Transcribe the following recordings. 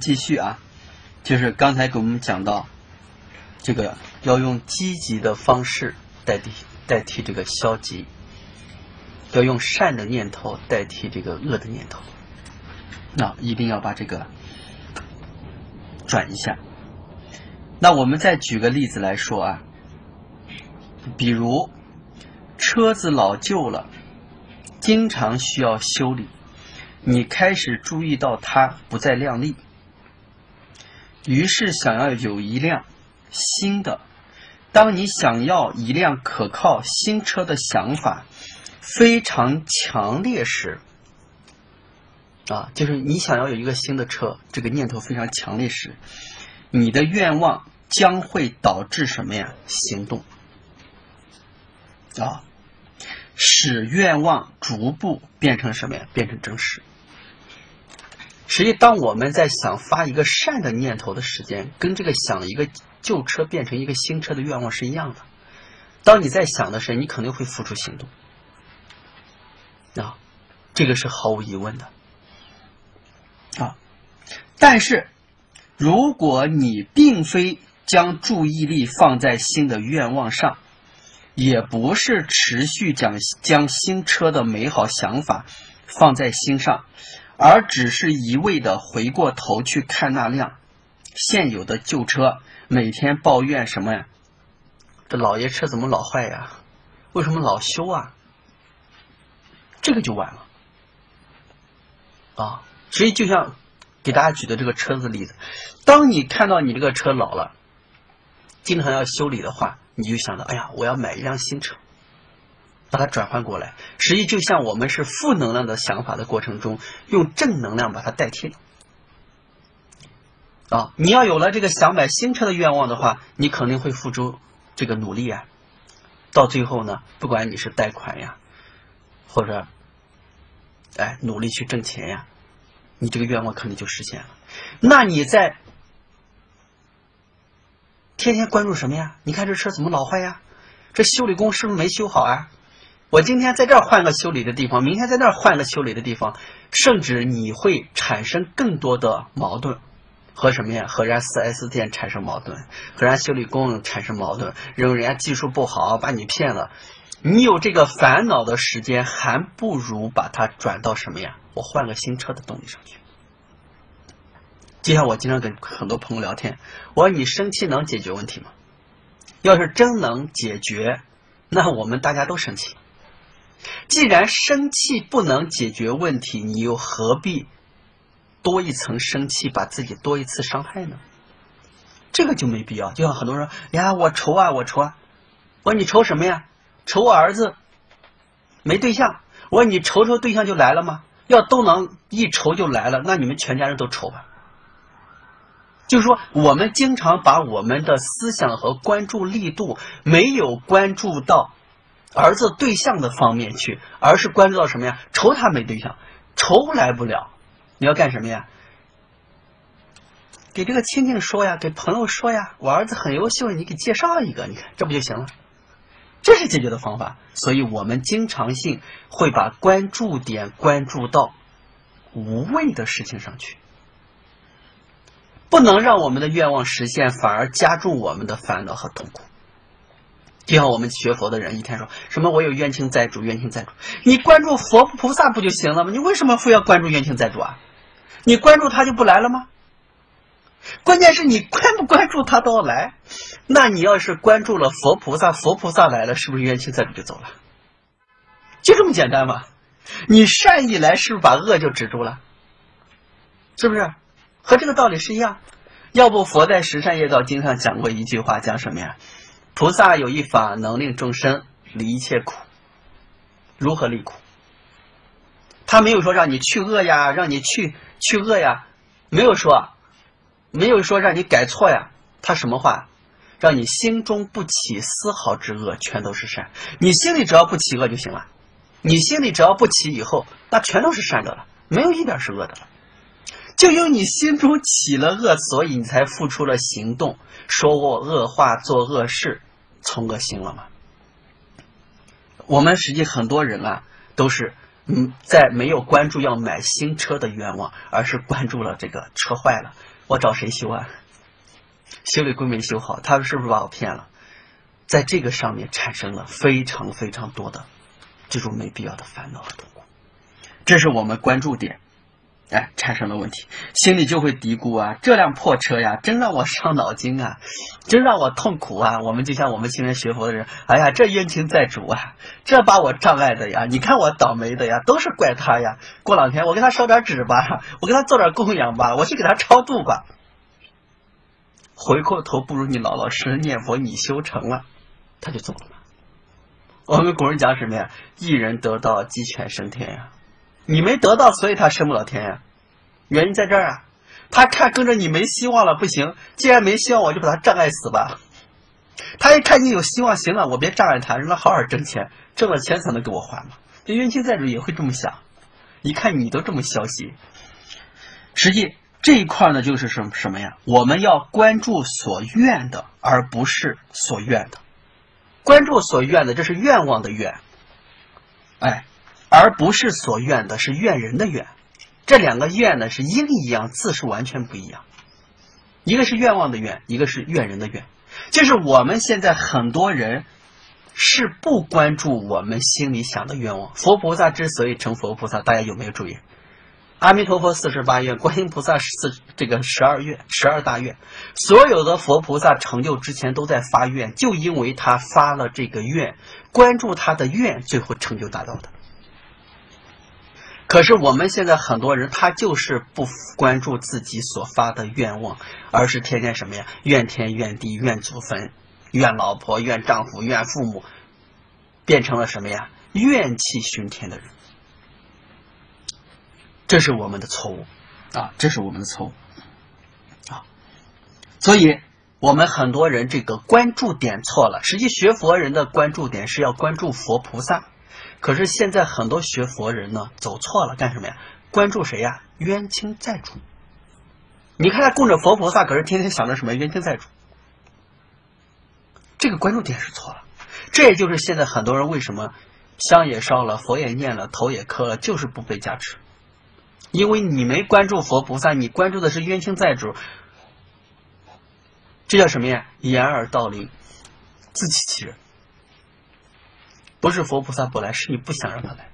继续啊，就是刚才给我们讲到，这个要用积极的方式代替代替这个消极，要用善的念头代替这个恶的念头，那一定要把这个转一下。那我们再举个例子来说啊，比如车子老旧了，经常需要修理。你开始注意到它不再亮丽，于是想要有一辆新的。当你想要一辆可靠新车的想法非常强烈时，啊，就是你想要有一个新的车，这个念头非常强烈时，你的愿望将会导致什么呀？行动啊，使愿望逐步变成什么呀？变成真实。实际，当我们在想发一个善的念头的时间，跟这个想一个旧车变成一个新车的愿望是一样的。当你在想的时候，你肯定会付出行动啊，这个是毫无疑问的啊。但是，如果你并非将注意力放在新的愿望上，也不是持续将将新车的美好想法放在心上。而只是一味的回过头去看那辆现有的旧车，每天抱怨什么呀？这老爷车怎么老坏呀？为什么老修啊？这个就完了啊！所以就像给大家举的这个车子例子，当你看到你这个车老了，经常要修理的话，你就想到，哎呀，我要买一辆新车。把它转换过来，实际就像我们是负能量的想法的过程中，用正能量把它代替了。啊，你要有了这个想买新车的愿望的话，你肯定会付出这个努力啊。到最后呢，不管你是贷款呀，或者，哎，努力去挣钱呀，你这个愿望肯定就实现了。那你在天天关注什么呀？你看这车怎么老坏呀？这修理工是不是没修好啊？我今天在这儿换个修理的地方，明天在那儿换个修理的地方，甚至你会产生更多的矛盾，和什么呀？和人家四 S 店产生矛盾，和人家修理工产生矛盾，认为人家技术不好，把你骗了。你有这个烦恼的时间，还不如把它转到什么呀？我换个新车的动力上去。就像我经常跟很多朋友聊天，我说你生气能解决问题吗？要是真能解决，那我们大家都生气。既然生气不能解决问题，你又何必多一层生气，把自己多一次伤害呢？这个就没必要。就像很多人：“呀，我愁啊，我愁啊。”我说：“你愁什么呀？愁我儿子没对象。”我说：“你愁愁对象就来了吗？要都能一愁就来了，那你们全家人都愁吧。”就是说，我们经常把我们的思想和关注力度没有关注到。儿子对象的方面去，而是关注到什么呀？愁他没对象，愁来不了，你要干什么呀？给这个亲戚说呀，给朋友说呀，我儿子很优秀，你给介绍一个，你看这不就行了？这是解决的方法。所以我们经常性会把关注点关注到无谓的事情上去，不能让我们的愿望实现，反而加重我们的烦恼和痛苦。就像我们学佛的人一天说什么我有冤亲债主，冤亲债主，你关注佛菩萨不就行了吗？你为什么非要关注冤亲债主啊？你关注他就不来了吗？关键是你关不关注他都要来，那你要是关注了佛菩萨，佛菩萨来了，是不是冤亲债主就走了？就这么简单嘛？你善意来，是不是把恶就止住了？是不是？和这个道理是一样。要不佛在《十善业道经》上讲过一句话，讲什么呀？菩萨有一法能令众生离一切苦，如何离苦？他没有说让你去恶呀，让你去去恶呀，没有说，没有说让你改错呀。他什么话？让你心中不起丝毫之恶，全都是善。你心里只要不起恶就行了。你心里只要不起以后，那全都是善的了，没有一点是恶的了。就因为你心中起了恶，所以你才付出了行动，说过恶话，做恶事。从恶心了吗？我们实际很多人啊，都是嗯，在没有关注要买新车的愿望，而是关注了这个车坏了，我找谁修啊？修理工没修好，他们是不是把我骗了？在这个上面产生了非常非常多的这种没必要的烦恼和痛苦，这是我们关注点。哎，产生了问题，心里就会嘀咕啊，这辆破车呀，真让我伤脑筋啊，真让我痛苦啊。我们就像我们新人学佛的人，哎呀，这冤亲债主啊，这把我障碍的呀，你看我倒霉的呀，都是怪他呀。过两天我给他烧点纸吧，我给他做点供养吧，我去给他超度吧。回过头不如你老老实实念佛，你修成了，他就走了。我们古人讲什么呀？一人得道，鸡犬升天呀。你没得到，所以他升不了天呀。原因在这儿啊，他看跟着你没希望了，不行。既然没希望，我就把他障碍死吧。他一看你有希望，行了，我别障碍他，让他好好挣钱，挣了钱才能给我还嘛。这冤亲债主也会这么想。一看你都这么消极，实际这一块呢，就是什么什么呀？我们要关注所愿的，而不是所愿的。关注所愿的，这是愿望的愿。哎。而不是所愿的，是怨人的怨。这两个怨呢是音一样，字是完全不一样。一个是愿望的愿，一个是怨人的怨。就是我们现在很多人是不关注我们心里想的愿望。佛菩萨之所以成佛菩萨，大家有没有注意？阿弥陀佛四十八愿，观音菩萨四这个十二愿，十二大愿，所有的佛菩萨成就之前都在发愿，就因为他发了这个愿，关注他的愿，最后成就达到的。可是我们现在很多人，他就是不关注自己所发的愿望，而是天天什么呀？怨天怨地怨祖坟，怨老婆怨丈夫怨父母，变成了什么呀？怨气熏天的人。这是我们的错误啊！这是我们的错误啊！所以，我们很多人这个关注点错了。实际学佛人的关注点是要关注佛菩萨。可是现在很多学佛人呢，走错了，干什么呀？关注谁呀？冤亲债主。你看他供着佛菩萨，可是天天想着什么冤亲债主。这个关注点是错了。这也就是现在很多人为什么香也烧了，佛也念了，头也磕了，就是不被加持。因为你没关注佛菩萨，你关注的是冤亲债主。这叫什么呀？掩耳盗铃，自欺欺人。不是佛菩萨不来，是你不想让他来；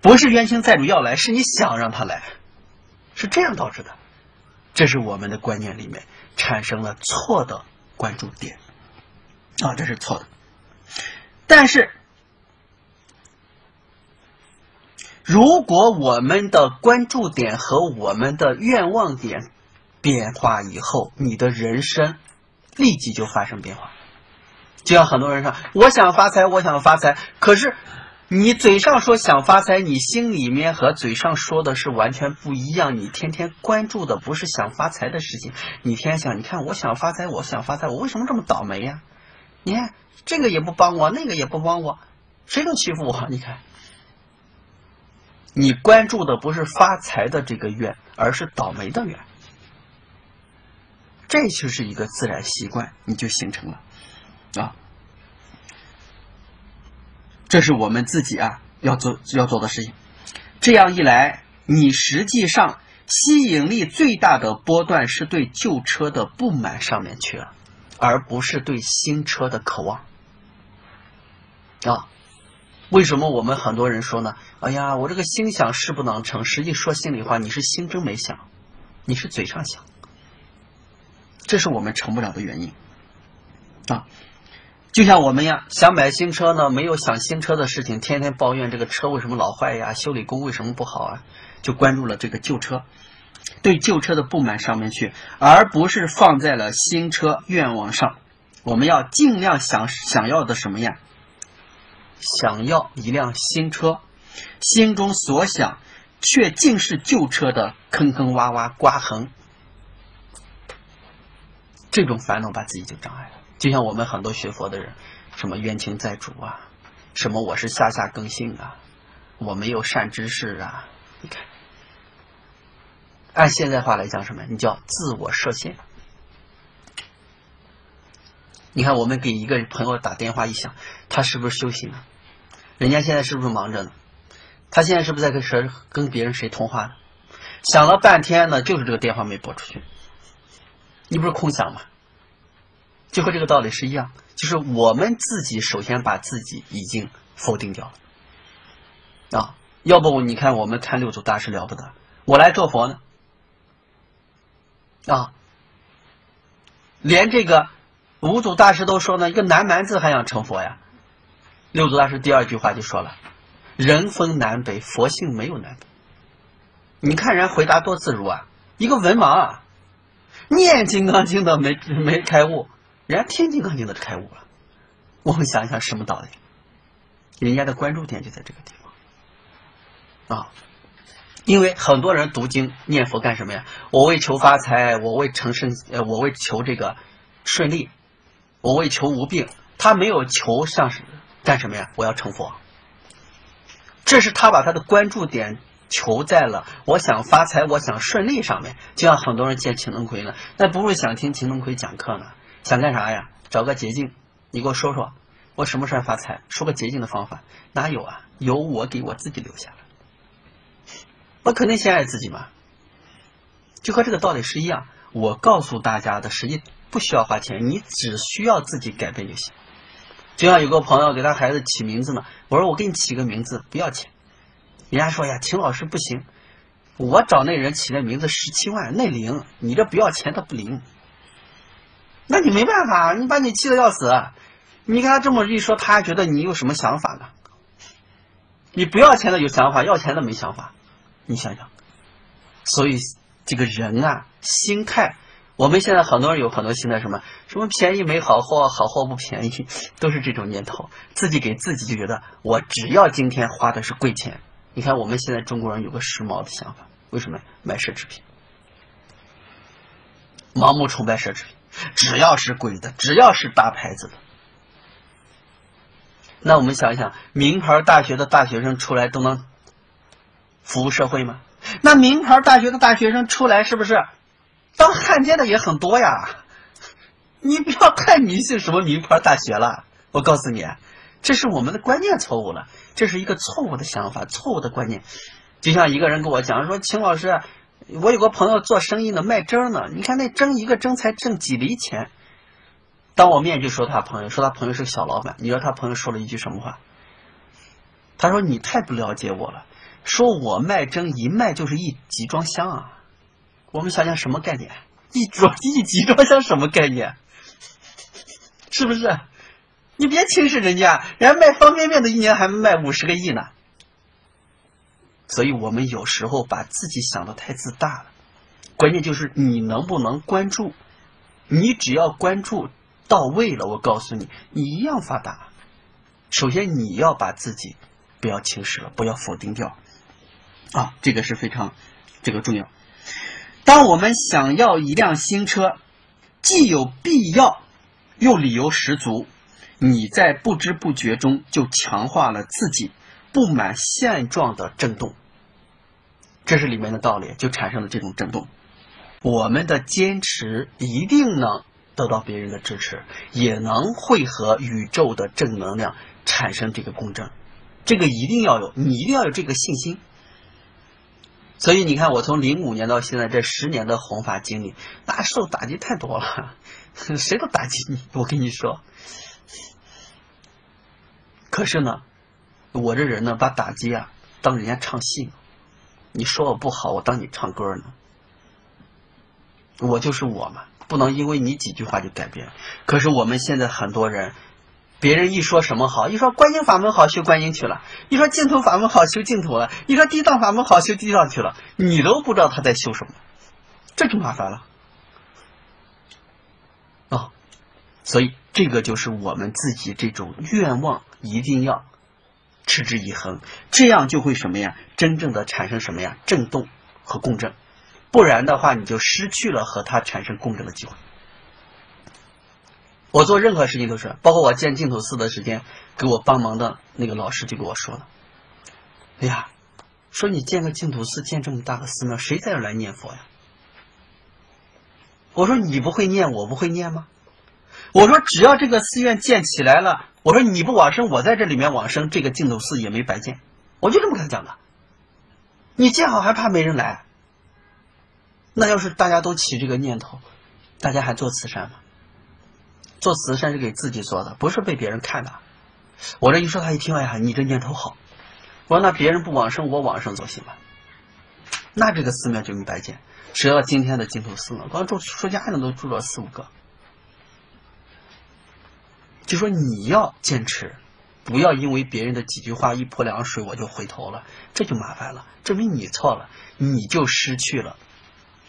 不是冤亲债主要来，是你想让他来，是这样导致的。这是我们的观念里面产生了错的关注点啊，这是错的。但是，如果我们的关注点和我们的愿望点变化以后，你的人生立即就发生变化。就像很多人说，我想发财，我想发财。可是你嘴上说想发财，你心里面和嘴上说的是完全不一样。你天天关注的不是想发财的事情，你天天想，你看我想发财，我想发财，我为什么这么倒霉呀？你看这个也不帮我，那个也不帮我，谁都欺负我。你看，你关注的不是发财的这个愿，而是倒霉的愿。这就是一个自然习惯，你就形成了。啊，这是我们自己啊要做要做的事情。这样一来，你实际上吸引力最大的波段是对旧车的不满上面去了，而不是对新车的渴望。啊，为什么我们很多人说呢？哎呀，我这个心想事不能成。实际说心里话，你是心真没想，你是嘴上想，这是我们成不了的原因。啊。就像我们呀，想买新车呢，没有想新车的事情，天天抱怨这个车为什么老坏呀，修理工为什么不好啊，就关注了这个旧车，对旧车的不满上面去，而不是放在了新车愿望上。我们要尽量想想要的什么呀？想要一辆新车，心中所想却尽是旧车的坑坑洼洼、刮痕，这种烦恼把自己就障碍了。就像我们很多学佛的人，什么冤亲债主啊，什么我是下下更新啊，我没有善知识啊，你看，按现在话来讲，什么？你叫自我设限。你看，我们给一个朋友打电话一响，他是不是修行了？人家现在是不是忙着呢？他现在是不是在跟谁跟别人谁通话呢？想了半天呢，就是这个电话没拨出去。你不是空想吗？就和这个道理是一样，就是我们自己首先把自己已经否定掉了啊。要不你看我们看六祖大师了不得，我来做佛呢啊，连这个五祖大师都说呢，一个南蛮子还想成佛呀？六祖大师第二句话就说了：“人分南北，佛性没有南北。”你看人回答多自如啊！一个文盲啊，念金刚经的没没开悟，人家听金刚经的开悟了。我们想一想什么道理？人家的关注点就在这个地方啊！因为很多人读经念佛干什么呀？我为求发财，我为成圣，呃，我为求这个顺利，我为求无病。他没有求像是。干什么呀？我要成佛。这是他把他的关注点求在了我想发财、我想顺利上面。就像很多人见秦龙奎呢，那不是想听秦龙奎讲课呢，想干啥呀？找个捷径，你给我说说，我什么时候发财？说个捷径的方法，哪有啊？有我给我自己留下了，我肯定先爱自己嘛。就和这个道理是一样。我告诉大家的，实际不需要花钱，你只需要自己改变就行。就像有个朋友给他孩子起名字嘛，我说我给你起个名字不要钱，人家说呀，秦老师不行，我找那人起的名字十七万那灵，你这不要钱他不灵，那你没办法，你把你气得要死，你跟他这么一说，他还觉得你有什么想法呢？你不要钱的有想法，要钱的没想法，你想想，所以这个人啊，心态。我们现在很多人有很多心态，什么什么便宜没好货，好货不便宜，都是这种念头。自己给自己就觉得，我只要今天花的是贵钱。你看我们现在中国人有个时髦的想法，为什么买奢侈品？盲目崇拜奢侈品，只要是贵的，只要是大牌子的。那我们想一想，名牌大学的大学生出来都能服务社会吗？那名牌大学的大学生出来是不是？当汉奸的也很多呀，你不要太迷信什么名牌大学了。我告诉你，这是我们的观念错误了，这是一个错误的想法，错误的观念。就像一个人跟我讲说：“秦老师，我有个朋友做生意呢，卖针呢，你看那针一个针才挣几厘钱。”当我面就说他朋友，说他朋友是个小老板。你知道他朋友说了一句什么话？他说：“你太不了解我了，说我卖针一卖就是一集装箱啊。”我们想想什么概念？一装一集装箱什么概念？是不是？你别轻视人家，人家卖方便面的一年还卖五十个亿呢。所以我们有时候把自己想的太自大了。关键就是你能不能关注？你只要关注到位了，我告诉你，你一样发达。首先你要把自己不要轻视了，不要否定掉啊，这个是非常这个重要。当我们想要一辆新车，既有必要，又理由十足，你在不知不觉中就强化了自己不满现状的震动。这是里面的道理，就产生了这种震动。我们的坚持一定能得到别人的支持，也能会和宇宙的正能量产生这个共振。这个一定要有，你一定要有这个信心。所以你看，我从零五年到现在这十年的弘法经历，那受打击太多了，谁都打击你。我跟你说，可是呢，我这人呢，把打击啊当人家唱戏，你说我不好，我当你唱歌呢。我就是我嘛，不能因为你几句话就改变。可是我们现在很多人。别人一说什么好，一说观音法门好修观音去了，一说净土法门好修净土了，一说地藏法门好修地藏去了，你都不知道他在修什么，这就麻烦了啊！所以这个就是我们自己这种愿望一定要持之以恒，这样就会什么呀？真正的产生什么呀？震动和共振，不然的话你就失去了和它产生共振的机会。我做任何事情都是，包括我建净土寺的时间，给我帮忙的那个老师就跟我说了：“哎呀，说你建个净土寺，建这么大个寺庙，谁在这来念佛呀？”我说：“你不会念，我不会念吗？”我说：“只要这个寺院建起来了，我说你不往生，我在这里面往生，这个净土寺也没白建。”我就这么跟他讲的。你建好还怕没人来？那要是大家都起这个念头，大家还做慈善吗？做慈善是给自己做的，不是被别人看的。我这一说，他一听，哎呀，你这念头好。我说那别人不往生，我往生就行了。那这个寺庙就没白建。只要今天的净土寺庙，光住出家人都住了四五个。就说你要坚持，不要因为别人的几句话一泼凉水我就回头了，这就麻烦了，证明你错了，你就失去了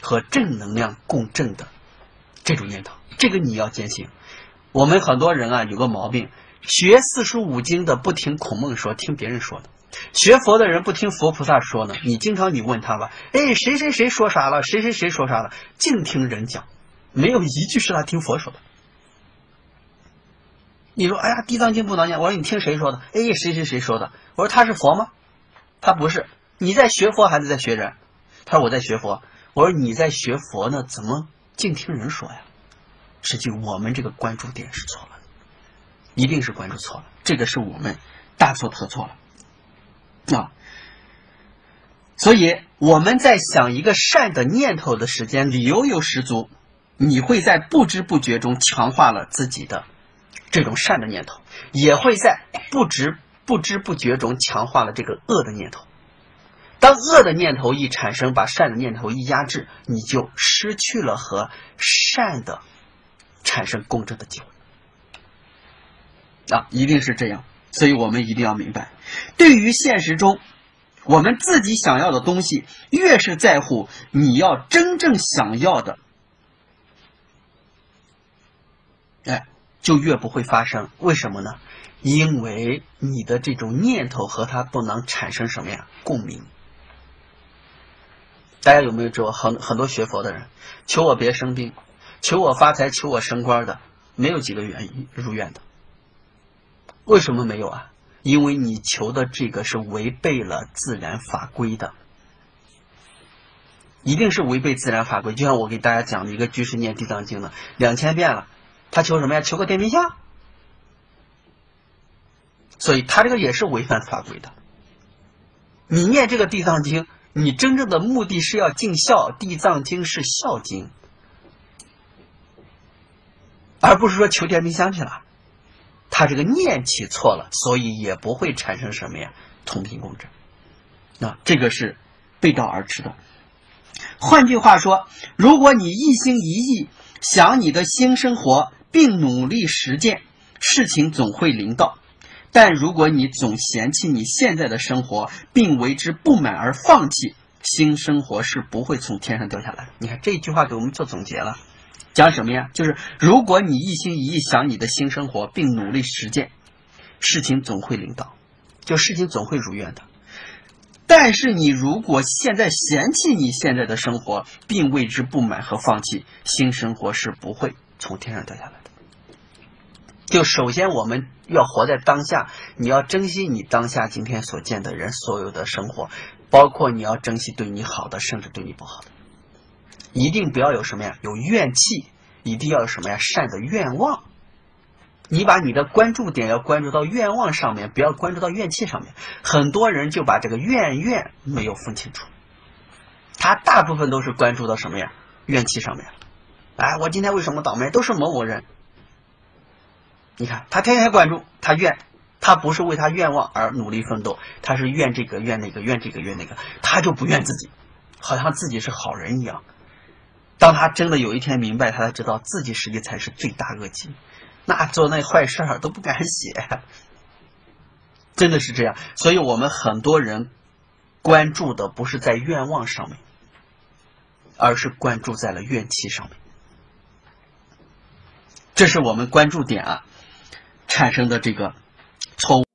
和正能量共振的这种念头。这个你要坚信。我们很多人啊有个毛病，学四书五经的不听孔孟说，听别人说的；学佛的人不听佛菩萨说呢。你经常你问他吧，哎，谁谁谁说啥了？谁谁谁说啥了？净听人讲，没有一句是他听佛说的。你说，哎呀，《地藏经》不能念。我说你听谁说的？哎，谁谁谁说的？我说他是佛吗？他不是。你在学佛还是在学人？他说我在学佛。我说你在学佛呢，怎么净听人说呀？实际我们这个关注点是错了，一定是关注错了，这个是我们大错特错了啊！所以我们在想一个善的念头的时间，理由又十足，你会在不知不觉中强化了自己的这种善的念头，也会在不知不知不觉中强化了这个恶的念头。当恶的念头一产生，把善的念头一压制，你就失去了和善的。产生共振的机会啊，一定是这样，所以我们一定要明白，对于现实中我们自己想要的东西，越是在乎你要真正想要的，哎，就越不会发生。为什么呢？因为你的这种念头和它不能产生什么呀共鸣。大家有没有知道很很多学佛的人求我别生病？求我发财、求我升官的，没有几个愿意如愿的。为什么没有啊？因为你求的这个是违背了自然法规的，一定是违背自然法规。就像我给大家讲的一个居士念地藏经的两千遍了，他求什么呀？求个电冰箱。所以他这个也是违反法规的。你念这个地藏经，你真正的目的是要尽孝，地藏经是孝经。而不是说求电冰箱去了，他这个念起错了，所以也不会产生什么呀同频共振。那这个是背道而驰的。换句话说，如果你一心一意想你的新生活，并努力实践，事情总会临到；但如果你总嫌弃你现在的生活，并为之不满而放弃，新生活是不会从天上掉下来。你看这句话给我们做总结了。讲什么呀？就是如果你一心一意想你的新生活，并努力实践，事情总会临到，就事情总会如愿的。但是你如果现在嫌弃你现在的生活，并为之不满和放弃，新生活是不会从天上掉下来的。就首先我们要活在当下，你要珍惜你当下今天所见的人所有的生活，包括你要珍惜对你好的，甚至对你不好的。一定不要有什么呀，有怨气；一定要有什么呀，善的愿望。你把你的关注点要关注到愿望上面，不要关注到怨气上面。很多人就把这个怨怨没有分清楚，他大部分都是关注到什么呀，怨气上面。哎，我今天为什么倒霉？都是某某人。你看，他天天关注，他怨，他不是为他愿望而努力奋斗，他是怨这个怨那个怨这个怨那个，他就不怨自己，好像自己是好人一样。当他真的有一天明白，他才知道自己实际才是罪大恶极，那做那坏事儿都不敢写，真的是这样。所以我们很多人关注的不是在愿望上面，而是关注在了怨气上面，这是我们关注点啊产生的这个错误。